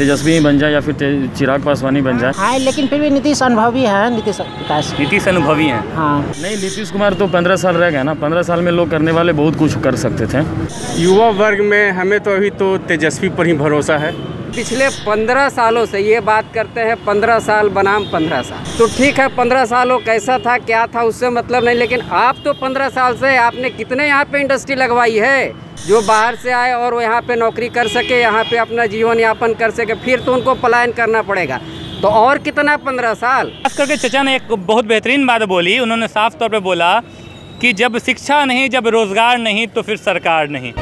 तेजस्वी ही बन जाए या फिर चिराग पासवानी बन जाए। हाँ लेकिन फिर भी नीतीश अनुभवी है नीतीश विकास। नीतीश अनुभवी है? हाँ। नहीं नीतीश कुमार तो पंद्रह साल रह गए ना। पंद्रह साल में लोग करने वाले बहुत कुछ कर सकते थे। युवा वर्ग में हमें तो अभी तो तेजस्वी पर ही भरोसा है। पिछले पंद्रह सालों से ये बात करते हैं, पंद्रह साल बनाम पंद्रह साल। तो ठीक है, पंद्रह सालों कैसा था, क्या था, उससे मतलब नहीं, लेकिन आप तो पंद्रह साल से आपने कितने यहाँ पे इंडस्ट्री लगवाई है, जो बाहर से आए और वो यहाँ पे नौकरी कर सके, यहाँ पे अपना जीवन यापन कर सके, फिर तो उनको पलायन करना पड़ेगा। तो और कितना पंद्रह साल? खास करके चचा ने एक बहुत बेहतरीन बात बोली, उन्होंने साफ़ तौर पर बोला कि जब शिक्षा नहीं, जब रोज़गार नहीं तो फिर सरकार नहीं।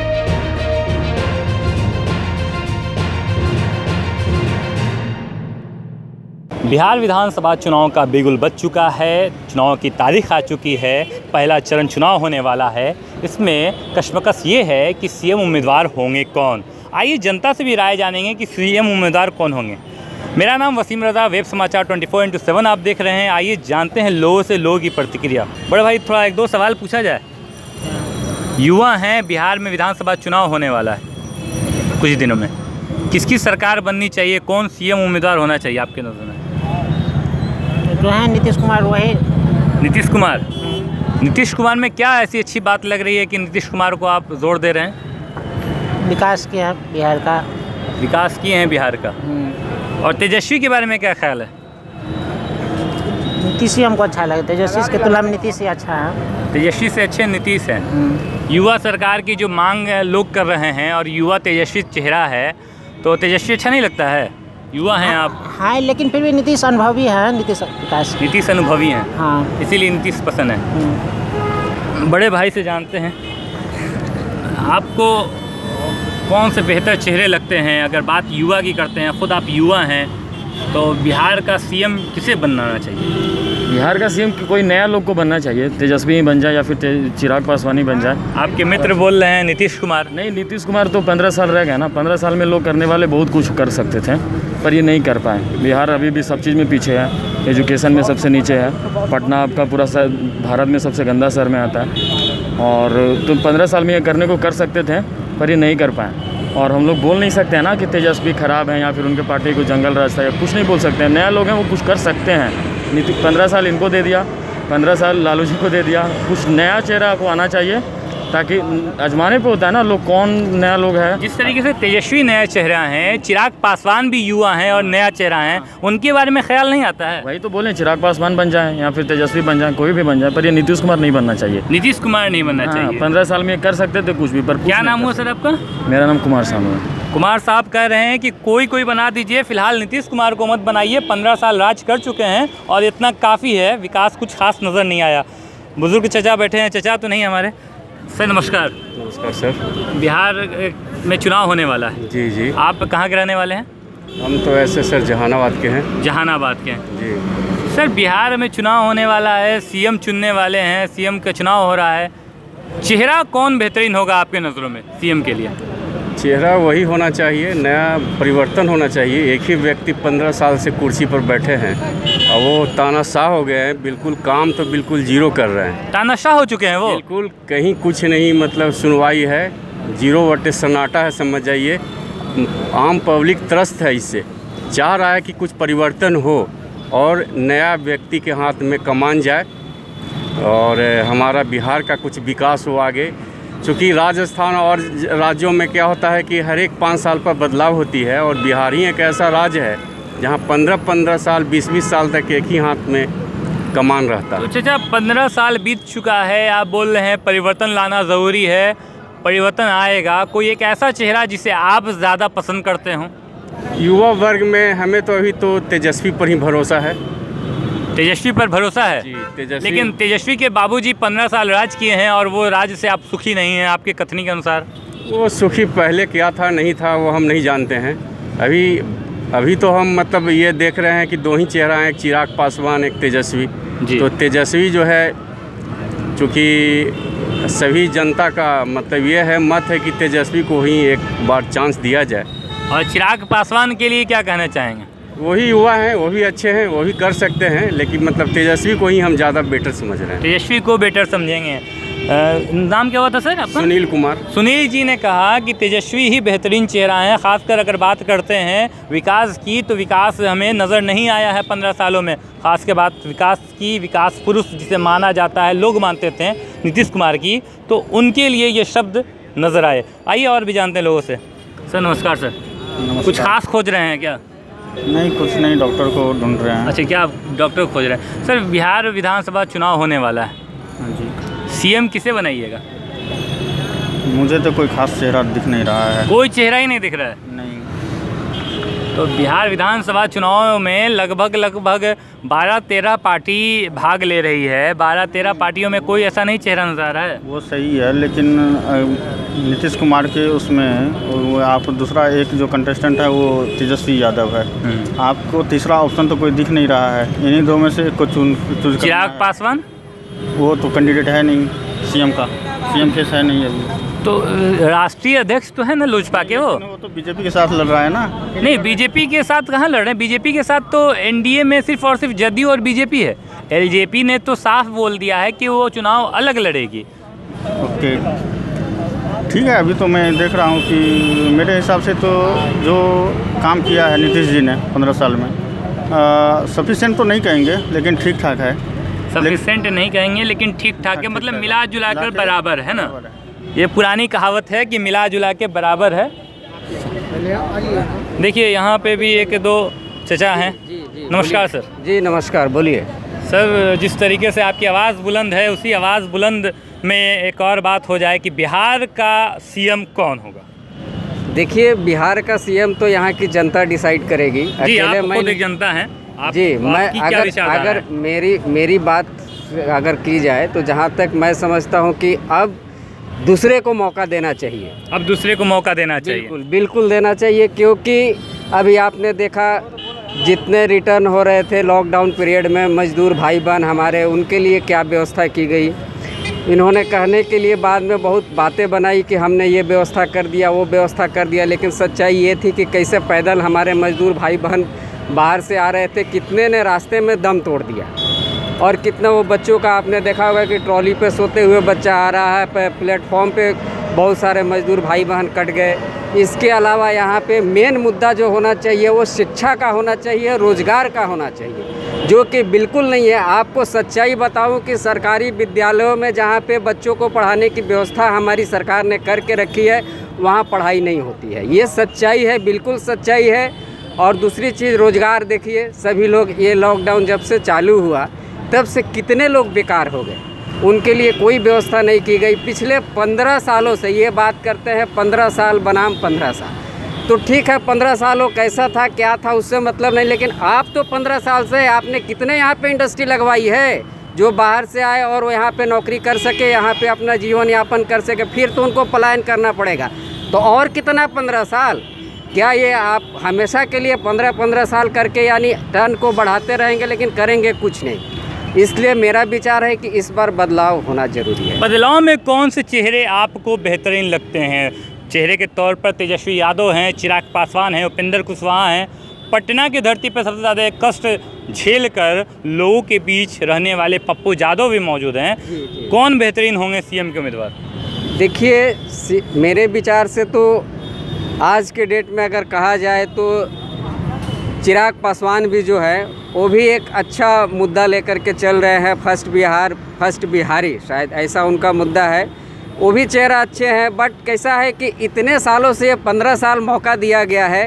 बिहार विधानसभा चुनाव का बिगुल बज चुका है। चुनाव की तारीख आ चुकी है। पहला चरण चुनाव होने वाला है। इसमें कश्मकश ये है कि सीएम उम्मीदवार होंगे कौन? आइए जनता से भी राय जानेंगे कि सीएम उम्मीदवार कौन होंगे। मेरा नाम वसीम रज़ा, वेब समाचार 24 फोर इंटू सेवन आप देख रहे हैं। आइए जानते हैं लोगों से लोगों की प्रतिक्रिया। बड़े भाई, थोड़ा एक दो सवाल पूछा जाए। युवा हैं, बिहार में विधानसभा चुनाव होने वाला है। कुछ दिनों में। किसकी सरकार बननी चाहिए? कौन सीएम उम्मीदवार होना चाहिए आपके नज़र में? जो है नीतीश कुमार वही। नीतीश कुमार? नीतीश कुमार में क्या ऐसी अच्छी बात लग रही है कि नीतीश कुमार को आप ज़ोर दे रहे हैं? विकास किया बिहार का। विकास किए हैं बिहार का। हम्म, और तेजस्वी के बारे में क्या ख्याल है? नीतीश ही हमको अच्छा लगे। तेजस्वी के तुलना में नीतीश ही अच्छा है। तेजस्वी से अच्छे नीतीश हैं। हम्म, युवा सरकार की जो मांग लोग कर रहे हैं और युवा तेजस्वी चेहरा है तो तेजस्वी अच्छा नहीं लगता है? युवा हैं आप? हाँ लेकिन फिर भी नीतीश अनुभवी हैं नीतीश विकास। नीतीश अनुभवी हैं? हाँ। इसीलिए नीतीश पसंद है। हम्म, बड़े भाई से जानते हैं। आपको कौन से बेहतर चेहरे लगते हैं? अगर बात युवा की करते हैं खुद आप युवा हैं तो बिहार का सीएम किसे बनाना चाहिए? बिहार का सीएम कोई नया लोग को बनना चाहिए? तेजस्वी ही बन जाए या फिर चिराग पासवान ही बन जाए? आपके मित्र बोल रहे हैं नीतीश कुमार। नहीं नीतीश कुमार तो पंद्रह साल रह गए ना। पंद्रह साल में लोग करने वाले बहुत कुछ कर सकते थे पर ये नहीं कर पाए। बिहार अभी भी सब चीज़ में पीछे है। एजुकेशन में सबसे नीचे है। पटना आपका पूरा भारत में सबसे गंदा शहर में आता है। और तो पंद्रह साल में ये करने को कर सकते थे पर ये नहीं कर पाए। और हम लोग बोल नहीं सकते हैं ना कि तेजस्वी खराब है या फिर उनके पार्टी को जंगल रास्ता है कुछ नहीं बोल सकते हैं। नया लोग हैं वो कुछ कर सकते हैं। नीति पंद्रह साल इनको दे दिया पंद्रह साल लालू जी को दे दिया। कुछ नया चेहरा को आना चाहिए ताकि अजमाने पे होता है ना लोग कौन नया लोग है। जिस तरीके से तेजस्वी नया चेहरा है चिराग पासवान भी युवा हैं और नया चेहरा है उनके बारे में ख्याल नहीं आता है? वही तो बोले चिराग पासवान बन जाए या फिर तेजस्वी बन जाए कोई भी बन जाए पर ये नीतीश कुमार नहीं बनना चाहिए। नीतीश कुमार नहीं बनना हाँ, चाहिए। पंद्रह साल में कर सकते थे कुछ भी पर क्या नाम हुआ सर आपका? मेरा नाम कुमार सानू है। कुमार साहब कह रहे हैं कि कोई कोई बना दीजिए। फ़िलहाल नीतीश कुमार को मत बनाइए। पंद्रह साल राज कर चुके हैं और इतना काफ़ी है विकास कुछ खास नज़र नहीं आया। बुज़ुर्ग चचा बैठे हैं। चचा तो नहीं हमारे? सर नमस्कार। नमस्कार सर। बिहार में चुनाव होने वाला है। जी जी। आप कहाँ के रहने वाले हैं? हम तो ऐसे सर जहानाबाद के हैं। जहानाबाद के। हैं जी। सर बिहार में चुनाव होने वाला है। सीएम चुनने वाले हैं। सीएम का चुनाव हो रहा है। चेहरा कौन बेहतरीन होगा आपके नज़रों में सीएम के लिए? चेहरा वही होना चाहिए नया परिवर्तन होना चाहिए। एक ही व्यक्ति पंद्रह साल से कुर्सी पर बैठे हैं और वो तानाशाह हो गए हैं बिल्कुल काम तो बिल्कुल ज़ीरो कर रहे हैं। तानाशाह हो चुके हैं वो? बिल्कुल कहीं कुछ नहीं मतलब सुनवाई है ज़ीरो वटे सन्नाटा है समझ जाइए। आम पब्लिक त्रस्त है इससे। चाह रहा है कि कुछ परिवर्तन हो और नया व्यक्ति के हाथ में कमान जाए और हमारा बिहार का कुछ विकास हो आगे। चूँकि राजस्थान और राज्यों में क्या होता है कि हर एक पाँच साल पर बदलाव होती है और बिहार ही एक ऐसा राज्य है जहाँ पंद्रह पंद्रह साल बीस बीस साल तक एक ही हाथ में कमान रहता तो है चाचा पंद्रह साल बीत चुका है आप बोल रहे हैं परिवर्तन लाना ज़रूरी है परिवर्तन आएगा। कोई एक ऐसा चेहरा जिसे आप ज़्यादा पसंद करते हो? युवा वर्ग में हमें तो अभी तो तेजस्वी पर ही भरोसा है। तेजस्वी पर भरोसा है। जी तेजस्वी। लेकिन तेजस्वी के बाबूजी पंद्रह साल राज किए हैं और वो राज से आप सुखी नहीं हैं आपके कथनी के अनुसार? वो सुखी पहले क्या था नहीं था वो हम नहीं जानते हैं। अभी अभी तो हम मतलब ये देख रहे हैं कि दो ही चेहरा हैं एक चिराग पासवान एक तेजस्वी। जी। तो तेजस्वी जो है चूँकि सभी जनता का मतलब ये है मत है कि तेजस्वी को ही एक बार चांस दिया जाए। और चिराग पासवान के लिए क्या कहना चाहेंगे? वही युवा हैं वो भी अच्छे हैं वो भी कर सकते हैं लेकिन मतलब तेजस्वी को ही हम ज़्यादा बेटर समझ रहे हैं। तेजस्वी को बेटर समझेंगे। नाम क्या हुआ था सर आपका? सुनील कुमार। सुनील जी ने कहा कि तेजस्वी ही बेहतरीन चेहरा है खासकर अगर बात करते हैं विकास की तो विकास हमें नज़र नहीं आया है पंद्रह सालों में। खास के बात विकास की विकास पुरुष जिसे माना जाता है लोग मानते थे नीतीश कुमार की तो उनके लिए ये शब्द नज़र आए। आइए और भी जानते हैं लोगों से। सर नमस्कार सर। कुछ खास खोज रहे हैं क्या? नहीं कुछ नहीं डॉक्टर को ढूंढ रहे हैं। अच्छा क्या आप डॉक्टर खोज रहे हैं? सर बिहार विधानसभा चुनाव होने वाला है। हाँ जी। सीएम किसे बनाइएगा? मुझे तो कोई खास चेहरा दिख नहीं रहा है। कोई चेहरा ही नहीं दिख रहा है। तो बिहार विधानसभा चुनाव में लगभग लगभग 12-13 पार्टी भाग ले रही है। 12-13 पार्टियों में कोई ऐसा नहीं चेहरा नज़र आ रहा है। वो सही है लेकिन नीतीश कुमार के उसमें वो आप दूसरा एक जो कंटेस्टेंट है वो तेजस्वी यादव है। आपको तीसरा ऑप्शन तो कोई दिख नहीं रहा है। इन्हीं दो में से कुछ चुन चिराग पासवान? वो तो कैंडिडेट है नहीं सीएम का। सीएम केस है नहीं अभी। तो राष्ट्रीय अध्यक्ष तो है ना लोजपा के वो? वो तो बीजेपी के साथ लड़ रहा है ना। नहीं बीजेपी के साथ कहाँ लड़ रहे हैं? बीजेपी के साथ तो एनडीए में सिर्फ़ और सिर्फ़ जदयू और बीजेपी है। एलजेपी ने तो साफ़ बोल दिया है कि वो चुनाव अलग लड़ेगी। ओके। ठीक है अभी तो मैं देख रहा हूँ कि मेरे हिसाब से तो जो काम किया है नीतीश जी ने पंद्रह साल में सफिशेंट तो नहीं कहेंगे लेकिन ठीक ठाक है। सफिशेंट नहीं कहेंगे लेकिन ठीक ठाक है मतलब मिला जुला कर बराबर है ना? ये पुरानी कहावत है कि मिला जुला के बराबर है। देखिए यहाँ पे भी एक दो चचा हैं। नमस्कार सर। जी नमस्कार बोलिए। सर जिस तरीके से आपकी आवाज़ बुलंद है उसी आवाज़ बुलंद में एक और बात हो जाए कि बिहार का सीएम कौन होगा? देखिए बिहार का सीएम तो यहाँ की जनता डिसाइड करेगी। जी आप मैं एक जनता हैं। आप जी मैं अगर अगर मेरी मेरी बात अगर की जाए तो जहाँ तक मैं समझता हूँ कि अब दूसरे को मौका देना चाहिए। अब दूसरे को मौका देना चाहिए। बिल्कुल बिल्कुल देना चाहिए क्योंकि अभी आपने देखा जितने रिटर्न हो रहे थे लॉकडाउन पीरियड में मजदूर भाई बहन हमारे उनके लिए क्या व्यवस्था की गई? इन्होंने कहने के लिए बाद में बहुत बातें बनाई कि हमने ये व्यवस्था कर दिया वो व्यवस्था कर दिया लेकिन सच्चाई ये थी कि कैसे पैदल हमारे मजदूर भाई बहन बाहर से आ रहे थे कितने ने रास्ते में दम तोड़ दिया। और कितना वो बच्चों का आपने देखा होगा कि ट्रॉली पे सोते हुए बच्चा आ रहा है प्लेटफॉर्म पे बहुत सारे मजदूर भाई बहन कट गए। इसके अलावा यहाँ पे मेन मुद्दा जो होना चाहिए, वो शिक्षा का होना चाहिए, रोज़गार का होना चाहिए, जो कि बिल्कुल नहीं है। आपको सच्चाई बताऊँ कि सरकारी विद्यालयों में जहाँ पे बच्चों को पढ़ाने की व्यवस्था हमारी सरकार ने करके रखी है, वहाँ पढ़ाई नहीं होती है। ये सच्चाई है, बिल्कुल सच्चाई है। और दूसरी चीज़, रोज़गार देखिए, सभी लोग, ये लॉकडाउन जब से चालू हुआ तब से कितने लोग बेकार हो गए? उनके लिए कोई व्यवस्था नहीं की गई। पिछले पंद्रह सालों से ये बात करते हैं, पंद्रह साल बनाम पंद्रह साल। तो ठीक है, पंद्रह साल वो कैसा था, क्या था, उससे मतलब नहीं, लेकिन आप तो पंद्रह साल से आपने कितने यहाँ पे इंडस्ट्री लगवाई है? जो बाहर से आए और वो यहाँ पे नौकरी कर सके, यहाँ पे अपना जीवन यापन कर सके, फिर तो उनको पलायन करना पड़ेगा। तो और कितना पंद्रह साल? क्या ये आप हमेशा के लिए पंद्रह पंद्रह साल करके यानी टर्न को बढ़ाते रहेंगे, लेकिन करेंगे कुछ नहीं। इसलिए मेरा विचार है कि इस बार बदलाव होना ज़रूरी है। बदलाव में कौन से चेहरे आपको बेहतरीन लगते हैं? चेहरे के तौर पर तेजस्वी यादव हैं चिराग पासवान हैं उपेंद्र कुशवाहा हैं। पटना की धरती पर सबसे ज़्यादा कष्ट झेल कर लोगों के बीच रहने वाले पप्पू यादव भी मौजूद हैं। कौन बेहतरीन होंगे सीएम के उम्मीदवार? देखिए मेरे विचार से तो आज के डेट में अगर कहा जाए तो चिराग पासवान भी जो है, वो भी एक अच्छा मुद्दा लेकर के चल रहे हैं फ़र्स्ट बिहार, फ़र्स्ट बिहारी, शायद ऐसा उनका मुद्दा है। वो भी चेहरा अच्छे हैं, बट कैसा है कि इतने सालों से पंद्रह साल मौका दिया गया है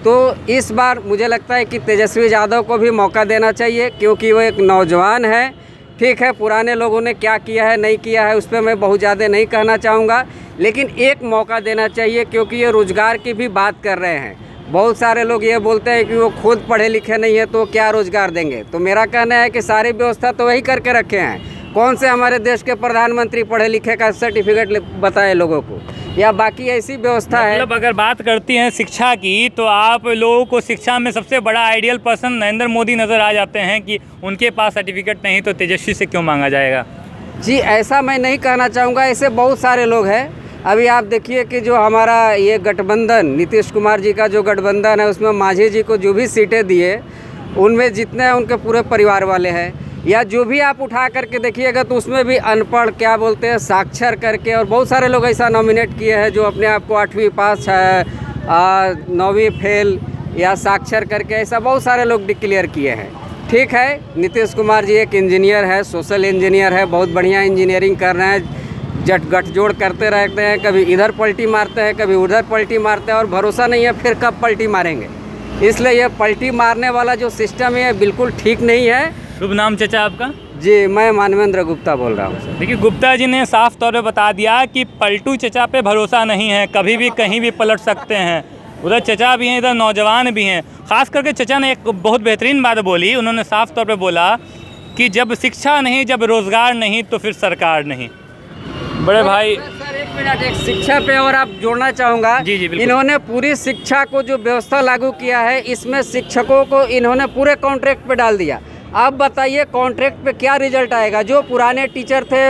तो इस बार मुझे लगता है कि तेजस्वी यादव को भी मौका देना चाहिए, क्योंकि वो एक नौजवान है। ठीक है, पुराने लोगों ने क्या किया है, नहीं किया है, उस पर मैं बहुत ज़्यादा नहीं कहना चाहूँगा, लेकिन एक मौका देना चाहिए, क्योंकि ये रोज़गार की भी बात कर रहे हैं। बहुत सारे लोग ये बोलते हैं कि वो खुद पढ़े लिखे नहीं है तो क्या रोज़गार देंगे। तो मेरा कहना है कि सारी व्यवस्था तो वही करके रखे हैं। कौन से हमारे देश के प्रधानमंत्री पढ़े लिखे का सर्टिफिकेट बताए लोगों को? या बाकी ऐसी व्यवस्था है? मतलब अगर बात करती हैं शिक्षा की तो आप लोगों को शिक्षा में सबसे बड़ा आइडियल पर्सन नरेंद्र मोदी नज़र आ जाते हैं कि उनके पास सर्टिफिकेट नहीं तो तेजस्वी से क्यों मांगा जाएगा? जी ऐसा मैं नहीं कहना चाहूँगा। ऐसे बहुत सारे लोग हैं। अभी आप देखिए कि जो हमारा ये गठबंधन, नीतीश कुमार जी का जो गठबंधन है, उसमें माझी जी को जो भी सीटें दिए, उनमें जितने हैं उनके पूरे परिवार वाले हैं, या जो भी आप उठा करके देखिएगा तो उसमें भी अनपढ़, क्या बोलते हैं, साक्षर करके और बहुत सारे लोग ऐसा नॉमिनेट किए हैं जो अपने आप को आठवीं पास नौवीं फेल, या साक्षर करके ऐसा बहुत सारे लोग डिक्लेयर किए हैं। ठीक है, नीतीश कुमार जी एक इंजीनियर है सोशल इंजीनियर है, बहुत बढ़िया इंजीनियरिंग कर रहे हैं। जट गठजोड़ करते रहते हैं कभी इधर पलटी मारते हैं कभी उधर पलटी मारते हैं और भरोसा नहीं है फिर कब पलटी मारेंगे। इसलिए यह पलटी मारने वाला जो सिस्टम है बिल्कुल ठीक नहीं है। शुभ नाम चचा आपका? जी मैं मानवेंद्र गुप्ता बोल रहा हूँ देखिए गुप्ता जी ने साफ़ तौर पर बता दिया कि पलटू चचा पे भरोसा नहीं है कभी भी कहीं भी पलट सकते हैं। उधर चचा भी हैं इधर नौजवान भी हैं। खास करके चचा ने एक बहुत बेहतरीन बात बोली उन्होंने साफ़ तौर पर बोला कि जब शिक्षा नहीं जब रोज़गार नहीं तो फिर सरकार नहीं। बड़े भाई सर एक मिनट एक शिक्षा पे और आप जोड़ना चाहूँगा। जी, जी, इन्होंने पूरी शिक्षा को जो व्यवस्था लागू किया है इसमें शिक्षकों को इन्होंने पूरे कॉन्ट्रैक्ट पे डाल दिया। आप बताइए कॉन्ट्रैक्ट पे क्या रिज़ल्ट आएगा? जो पुराने टीचर थे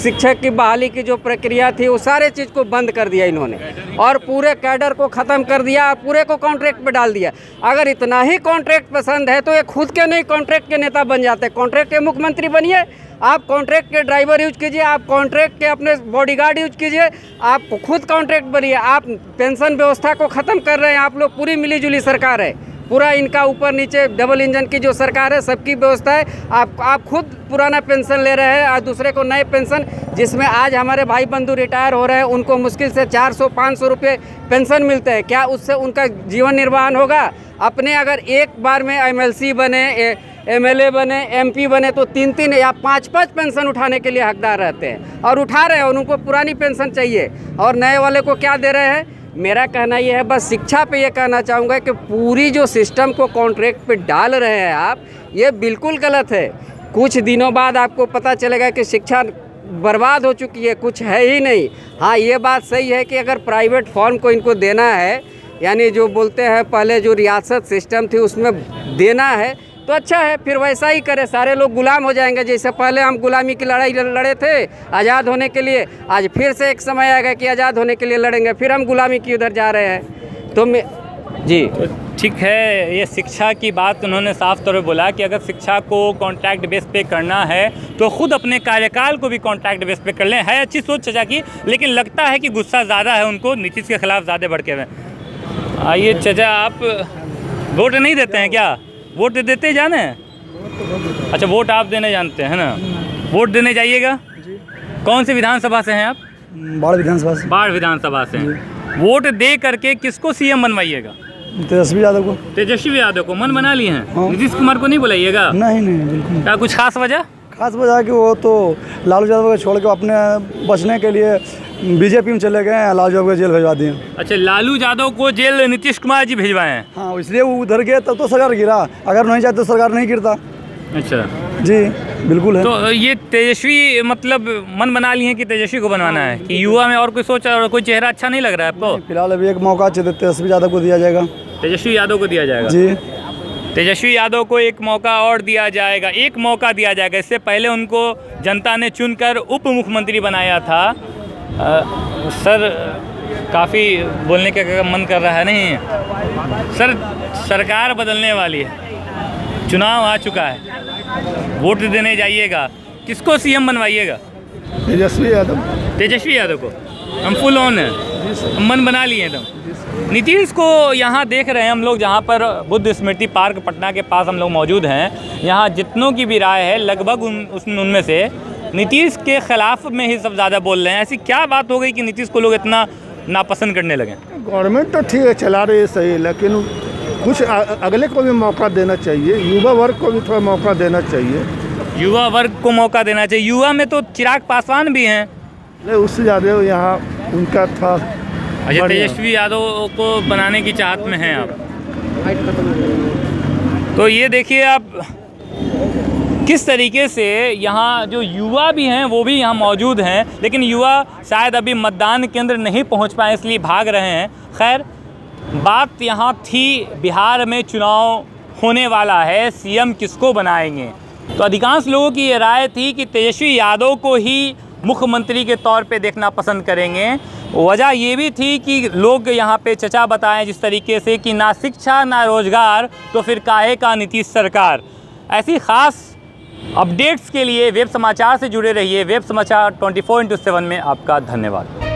शिक्षक की बहाली की जो प्रक्रिया थी, वो सारे चीज़ को बंद कर दिया इन्होंने। और पूरे कैडर को ख़त्म कर दिया और पूरे को कॉन्ट्रैक्ट पे डाल दिया। अगर इतना ही कॉन्ट्रैक्ट पसंद है तो ये खुद के नहीं, कॉन्ट्रैक्ट के नेता बन जाते कॉन्ट्रैक्ट के मुख्यमंत्री बनिए, आप कॉन्ट्रैक्ट के ड्राइवर यूज़ कीजिए, आप कॉन्ट्रैक्ट के अपने बॉडीगार्ड यूज़ कीजिए, आप खुद कॉन्ट्रैक्ट बनिए। आप पेंशन व्यवस्था को ख़त्म कर रहे हैं, आप लोग पूरी मिलीजुली सरकार है। पूरा इनका ऊपर नीचे डबल इंजन की जो सरकार है, सबकी व्यवस्था है। आप आप खुद पुराना पेंशन ले रहे हैं और दूसरे को नए पेंशन जिसमें आज हमारे भाई बंधु रिटायर हो रहे हैं, उनको मुश्किल से 400-500 रुपये पेंशन मिलते हैं। क्या उससे उनका जीवन निर्वाहन होगा? अपने अगर एक बार में एमएलसी बने एमएलए बने एमपी बने तो तीन तीन या पाँच पाँच पेंशन उठाने के लिए हकदार रहते हैं। और उठा रहे हैं और उनको पुरानी पेंशन चाहिए। और नए वाले को क्या दे रहे हैं? मेरा कहना यह है, बस शिक्षा पे यह कहना चाहूँगा कि पूरी जो सिस्टम को कॉन्ट्रैक्ट पे डाल रहे हैं आप, ये बिल्कुल गलत है। कुछ दिनों बाद आपको पता चलेगा कि शिक्षा बर्बाद हो चुकी है, कुछ है ही नहीं। हाँ ये बात सही है कि अगर प्राइवेट फॉर्म को इनको देना है, यानी जो बोलते हैं, पहले जो रियासत सिस्टम थी उसमें देना है तो अच्छा है, फिर वैसा ही करें। सारे लोग गुलाम हो जाएँगे। जैसे पहले हम गुलामी की लड़ाई लड़े थे आज़ाद होने के लिए, आज फिर से एक समय आएगा कि आज़ाद होने के लिए लड़ेंगे। फिर हम गुलामी की उधर जा रहे हैं। तो मैं जी। तो ठीक है, ये शिक्षा की बात उन्होंने साफ़ तौर पर बोला कि अगर शिक्षा को कॉन्ट्रैक्ट बेस पे करना है तो खुद अपने कार्यकाल को भी कॉन्ट्रैक्ट बेस पे कर लें। है अच्छी सोच चचा की, लेकिन लगता है कि गुस्सा ज़्यादा है उनको, नीतीश के खिलाफ ज़्यादा भड़के हुए आइए चचा, आप वोट नहीं देते हैं क्या? वोट दे देते जाने हैं? अच्छा वोट आप देने जानते हैं ना? वोट देने जाइएगा? कौन से विधानसभा से हैं आप? बाढ़ विधानसभा से। बाढ़ विधानसभा से वोट दे करके किसको सीएम बनवाइएगा? तेजस्वी यादव को। तेजस्वी यादव को। मन बना लिए हैं। हाँ। नीतीश कुमार को नहीं बुलाइएगा? नहीं नहीं बिल्कुल नहीं। क्या कुछ खास वजह? खास वजह है कि वो तो लालू यादव को छोड़ के अपने बचने के लिए बीजेपी में चले गए हैं लालू यादव को जेल भिजवा दिए। अच्छा लालू यादव को जेल नीतीश कुमार जी भिजवाए हैं? हाँ इसलिए वो उधर गए तब तो सरकार गिरा। अगर नहीं जाते तो सरकार नहीं गिरता। अच्छा। जी बिल्कुल है। तो ये तेजस्वी मतलब मन बना लिए हैं कि तेजस्वी को बनवाना है? कि युवा में और कोई सोच और कोई चेहरा अच्छा नहीं लग रहा है आपको? फ़िलहाल अभी एक मौका तेजस्वी यादव को दिया जाएगा। तेजस्वी यादव को दिया जाएगा? जी। तेजस्वी यादव को एक मौका और दिया जाएगा एक मौका दिया जाएगा। इससे पहले उनको जनता ने चुनकर उप मुख्यमंत्री बनाया था। अ, सर काफ़ी बोलने का मन कर रहा है? नहीं। सर सरकार बदलने वाली है। चुनाव आ चुका है। वोट देने जाइएगा। किसको सीएम बनवाइएगा? तेजस्वी यादव। तेजस्वी यादव को? हम फुल ऑन है। हम मन बना लिए एकदम। नीतीश को यहाँ देख रहे हैं हम लोग जहाँ पर बुद्ध स्मृति पार्क पटना के पास हम लोग मौजूद हैं। यहाँ जितनों की भी राय है लगभग उन उस उनमें से नीतीश के खिलाफ में ही सब ज़्यादा बोल रहे हैं। ऐसी क्या बात हो गई कि नीतीश को लोग इतना नापसंद करने लगे? गवर्नमेंट तो ठीक है चला रही है सही लेकिन कुछ अगले को भी मौका देना चाहिए युवा वर्ग को भी थोड़ा मौका देना चाहिए। युवा वर्ग को मौका देना चाहिए। युवा में तो चिराग पासवान भी हैं। नहीं उससे ज़्यादा यहाँ उनका था अच्छा तेजस्वी यादव को बनाने की चाहत में हैं आप। तो ये देखिए आप किस तरीके से यहाँ जो युवा भी हैं वो भी यहाँ मौजूद हैं। लेकिन युवा शायद अभी मतदान केंद्र नहीं पहुँच पाए इसलिए भाग रहे हैं। खैर बात यहाँ थी बिहार में चुनाव होने वाला है। सीएम किसको बनाएँगे? तो अधिकांश लोगों की ये राय थी कि तेजस्वी यादव को ही मुख्यमंत्री के तौर पे देखना पसंद करेंगे। वजह ये भी थी कि लोग यहाँ पे चचा बताएँ जिस तरीके से कि ना शिक्षा, ना रोज़गार तो फिर काहे का नीतीश सरकार। ऐसी ख़ास अपडेट्स के लिए वेब समाचार से जुड़े रहिए। वेब समाचार 24 फोर इंटू सेवन में आपका धन्यवाद।